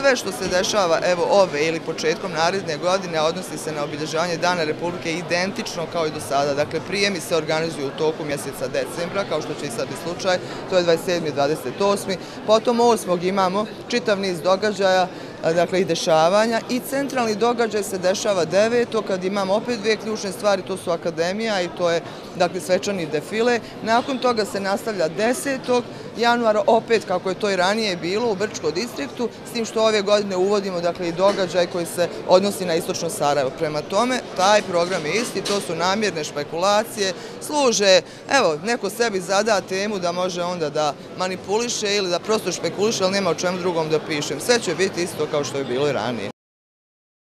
sve što se dešava evo ove ili početkom naredne godine, odnosi se na obilježavanje Dana Republike identično kao i do sada. Dakle, prijemi se organizuju u toku mjeseca decembra, kao što će i sad i slučaj, to je 27. i 28. Potom 8. imamo čitav niz događaja, dakle i dešavanja i centralni događaj se dešava deveto kad imamo opet dvije ključne stvari, to su akademija i to je dakle svečani defile. Nakon toga se nastavlja desetog januara opet kako je to i ranije bilo u Brčko distriktu, s tim što ove godine uvodimo dakle i događaj koji se odnosi na istočno Sarajevo. Prema tome, taj program je isti, to su namjerne špekulacije, služe, evo, neko sebi zada temu da može onda da manipuliše ili da prosto špekuliše, ali nema o čemu drugom da pišem. Sve će biti isto kao što je bilo i ranije.